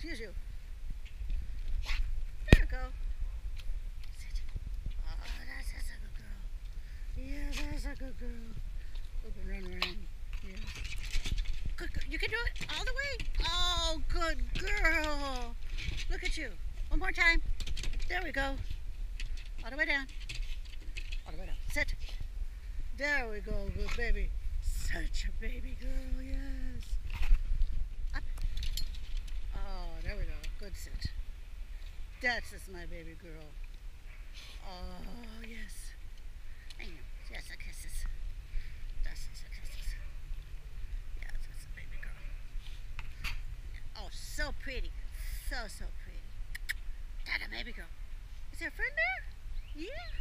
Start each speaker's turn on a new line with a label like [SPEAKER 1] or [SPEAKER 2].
[SPEAKER 1] excuse you. There you go. Sit. Oh, that's, that's a good girl. Yeah, that's a good girl. Open, run, run. Yeah. Good girl. You can do it all the way. Oh, good girl. Look at you. One more time. There we go. All the way down. All the way down. Sit. There we go, good baby. Such a baby girl, yes. Up. Oh, there Good sit. That's just my baby girl. Oh, yes. And you. Yes, the kisses. That's just the kisses. Yes, that's a baby girl. Oh, so pretty. So, so pretty. That a baby girl. Is there a friend there? Yeah.